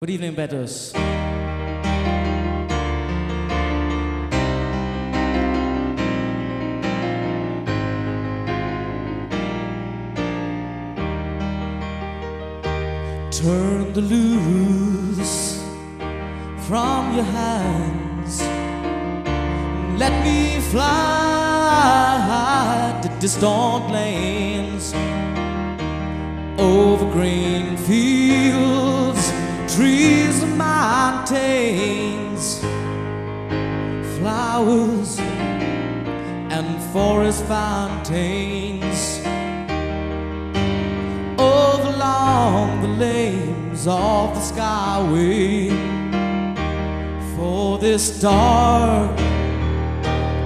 Good evening, betters. Turn the loose from your hands. Let me fly to distant lands over green fields, trees and mountains, flowers and forest fountains. Over along the lanes of the skyway, for this dark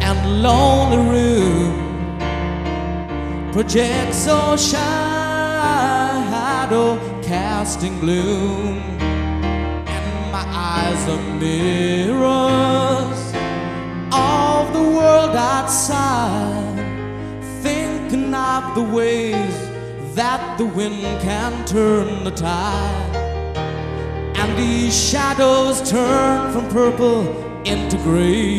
and lonely room projects so shadow casting gloom my eyes are mirrors of the world outside thinking of the ways that the wind can turn the tide. And these shadows turn from purple into gray.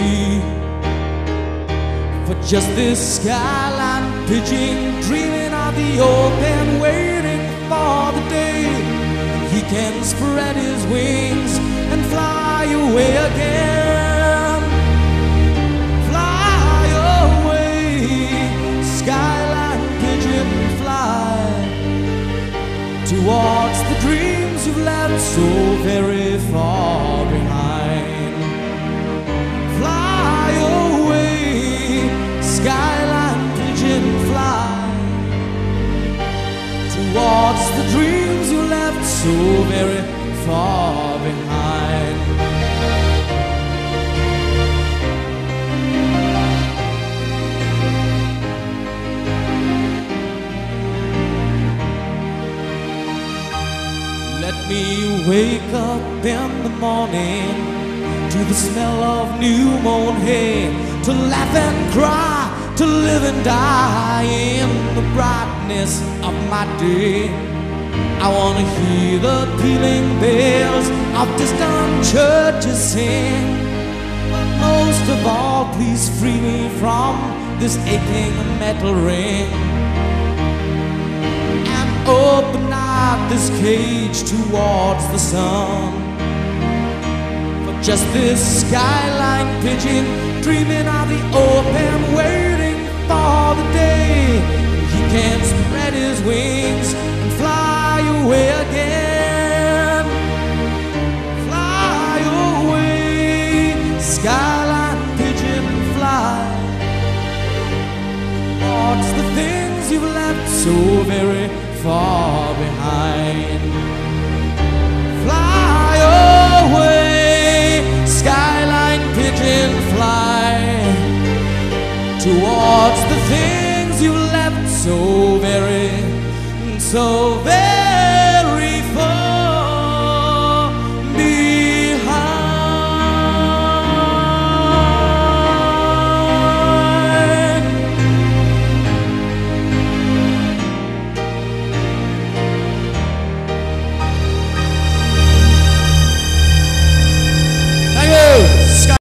For just this skyline pigeon dreaming of the open, waiting for the day. He can spread his wings away again. Fly away, skyline pigeon, fly towards the dreams you've left so very far behind. Fly away, skyline pigeon, fly towards the dreams you left so very far behind. Me wake up in the morning to the smell of new mown hay, to laugh and cry, to live and die in the brightness of my day. I want to hear the pealing bells of distant churches sing. But most of all, please free me from this aching metal ring and open out this cage towards the sun. For just this skyline pigeon dreaming of the open, waiting for the day he can spread his wings and fly away again. Fly away, skyline pigeon, fly towards the things you've left so very far behind. Fly away, skyline pigeon, fly towards the things you left so very, so very